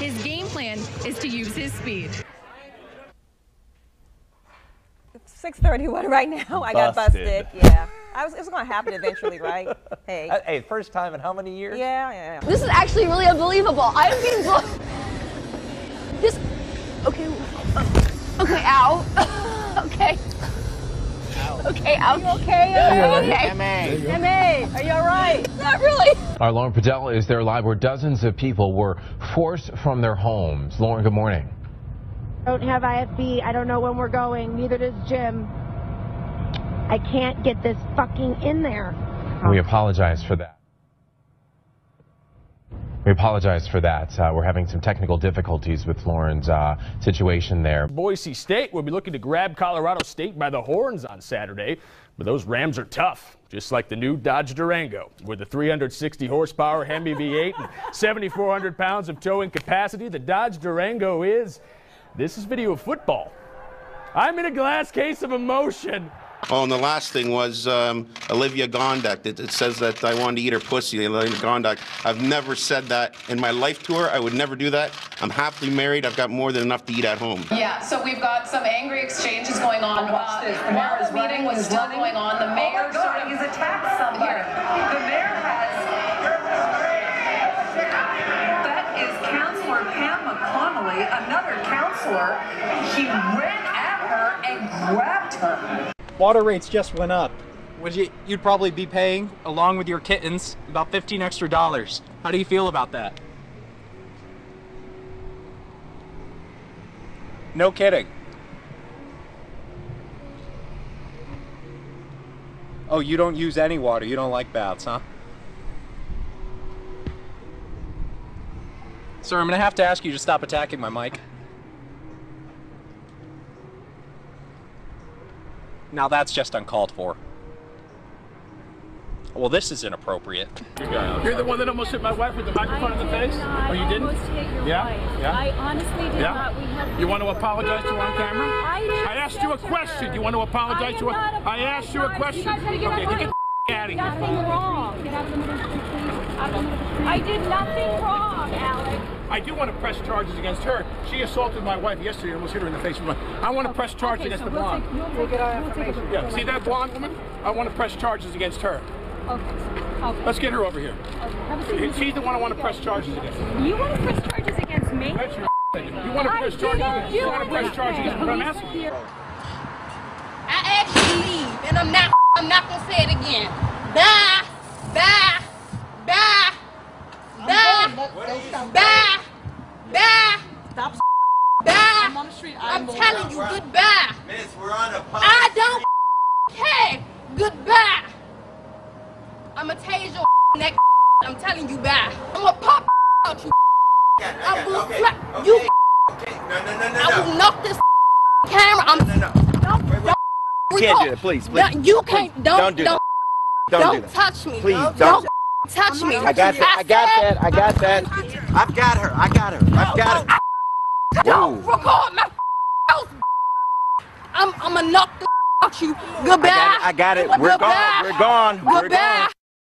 His game plan is to use his speed. 631 right now. I got Busted. busted. Yeah. I was, it was going to happen eventually, right? Hey. Uh, Hey, first time in how many years? Yeah, yeah, yeah. This is actually really unbelievable. I'm being blo- This. Okay. Okay. Ow. okay. Okay. Ow. You okay? Okay. MA, are you all right? Not really. Our Lauren Padella is there live where dozens of people were forced from their homes. Lauren, good morning. I don't have IFB. I don't know when we're going. Neither does Jim. I can't get this fucking in there. We apologize for that. We apologize for that. Uh, we're having some technical difficulties with Lauren's uh, situation there. Boise State will be looking to grab Colorado State by the horns on Saturday. But those Rams are tough, just like the new Dodge Durango. With the 360 horsepower Hemi V8 and 7,400 pounds of towing capacity, the Dodge Durango is. This is video of football. I'm in a glass case of emotion. Oh, and the last thing was um, Olivia Gondek. It, it says that I wanted to eat her pussy. Olivia Gondek. I've never said that in my life to her. I would never do that. I'm happily married. I've got more than enough to eat at home. Yeah, so we've got some angry exchanges going on. Watch Uh, this. The mayor while the meeting running, was still running. going on, the mayor oh my God, sort of he's attacked somebody. Here. The mayor has. That is Councilor Pam McConnelly, another counselor. He ran at her and grabbed her. Water rates just went up. Would you, you'd probably be paying, along with your kittens, about 15 extra dollars. How do you feel about that? No kidding. Oh, you don't use any water. You don't like baths, huh? Sir, I'm gonna have to ask you to stop attacking my mic. Now that's just uncalled for. Well, this is inappropriate. You're the one that almost hit my wife with the microphone in the face? Oh, you didn't? Yeah? Yeah? I honestly did Yeah? not. We have You want to apologize to her on camera? I I asked you a question. her. You want to apologize to her? I asked you a question. You guys gotta get okay, get the out of here. nothing wrong. Get out of the middle of the street, please. Out of the middle of the street. I did nothing wrong, Alex. I do want to press charges against her. She assaulted my wife yesterday and almost hit her in the face. I want to press charges Okay, against so the we'll blonde. take- we'll take- we'll take a- Yeah, see that blonde woman? I want to press charges against her. Okay. Okay. Let's get her over here. Okay. Have a. She's the one I want to press charges against. You want to press charges against me? That's your You want to press charges against do You want to press charges against But I'm asking you. I asked you to leave, and I'm not. I'm not gonna say it again. Bye. Bye. Bye. Bye. Bye. Bye. Stop Bye. I'm on the street. I'm telling you goodbye. Miss, we're on a pub. I don't care. Goodbye. I'ma tase your neck. I'm telling you bye. I'ma pop out you. I will slap you. Okay, no, no, no, no, I will knock this camera. I'm no, no. don't, don't can't do that, please, please. Don't- you can't. Don't Don't do don't, Don't don't do that. touch me. Please, don't, don't. touch me. I got that. I got that. I got that. I've got her. I got her. I've got her. Don't record my house. I'm I'm gonna knock the out you. Goodbye. I got it. I got it. We're Goodbye. gone. We're gone. We're gone.